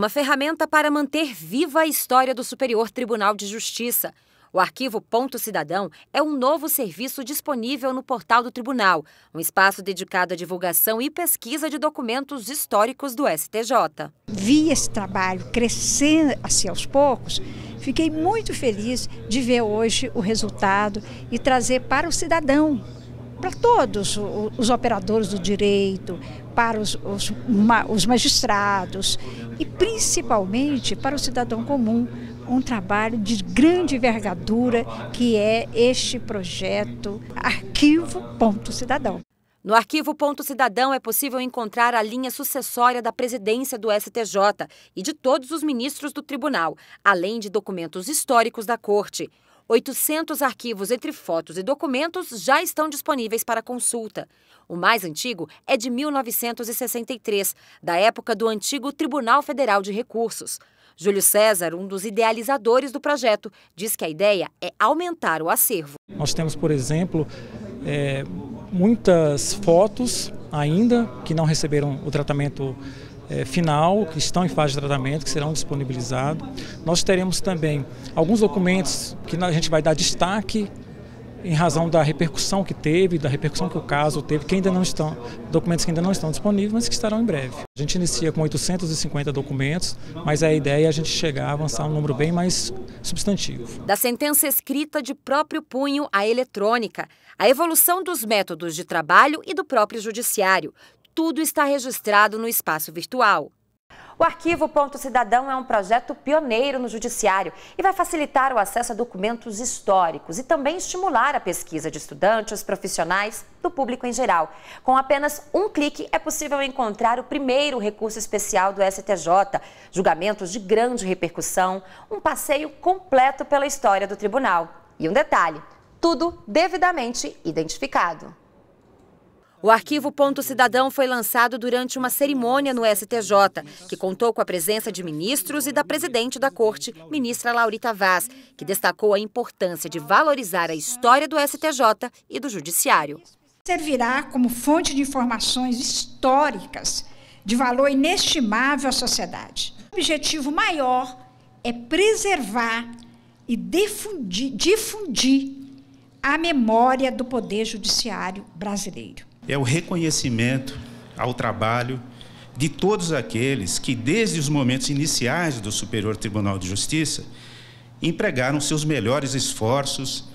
uma ferramenta para manter viva a história do Superior Tribunal de Justiça. O arquivo Ponto Cidadão é um novo serviço disponível no portal do tribunal, um espaço dedicado à divulgação e pesquisa de documentos históricos do STJ. Vi esse trabalho crescer assim aos poucos, fiquei muito feliz de ver hoje o resultado e trazer para o cidadão para todos os operadores do direito, para os, os, os, magistrados e principalmente para o cidadão comum, um trabalho de grande envergadura que é este projeto Arquivo Ponto Cidadão. No arquivo Ponto Cidadão é possível encontrar a linha sucessória da presidência do STJ e de todos os ministros do tribunal, além de documentos históricos da Corte. 800 arquivos entre fotos e documentos já estão disponíveis para consulta. O mais antigo é de 1963, da época do antigo Tribunal Federal de Recursos. Júlio César, um dos idealizadores do projeto, diz que a ideia é aumentar o acervo. Nós temos, por exemplo, é, muitas fotos ainda que não receberam o tratamento é, final, que estão em fase de tratamento, que serão disponibilizados. Nós teremos também alguns documentos que a gente vai dar destaque em razão da repercussão que teve, da repercussão que o caso teve, que ainda não estão, documentos que ainda não estão disponíveis, mas que estarão em breve. A gente inicia com 850 documentos, mas a ideia é a gente chegar a avançar um número bem mais substantivo. Da sentença escrita de próprio punho à eletrônica, a evolução dos métodos de trabalho e do próprio judiciário, tudo está registrado no espaço virtual. O Arquivo Ponto Cidadão é um projeto pioneiro no Judiciário e vai facilitar o acesso a documentos históricos e também estimular a pesquisa de estudantes, profissionais, do público em geral. Com apenas um clique é possível encontrar o primeiro recurso especial do STJ, julgamentos de grande repercussão, um passeio completo pela história do tribunal. E um detalhe: tudo devidamente identificado. O arquivo Ponto Cidadão foi lançado durante uma cerimônia no STJ, que contou com a presença de ministros e da presidente da corte, ministra Laurita Vaz, que destacou a importância de valorizar a história do STJ e do judiciário. Servirá como fonte de informações históricas de valor inestimável à sociedade. O objetivo maior é preservar e difundir, difundir a memória do Poder Judiciário brasileiro é o reconhecimento ao trabalho de todos aqueles que, desde os momentos iniciais do Superior Tribunal de Justiça, empregaram seus melhores esforços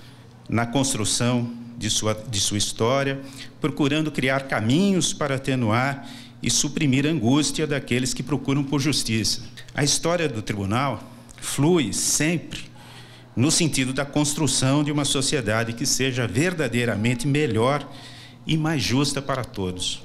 na construção de sua, de sua história, procurando criar caminhos para atenuar e suprimir a angústia daqueles que procuram por justiça. A história do tribunal flui sempre no sentido da construção de uma sociedade que seja verdadeiramente melhor e mais justa para todos.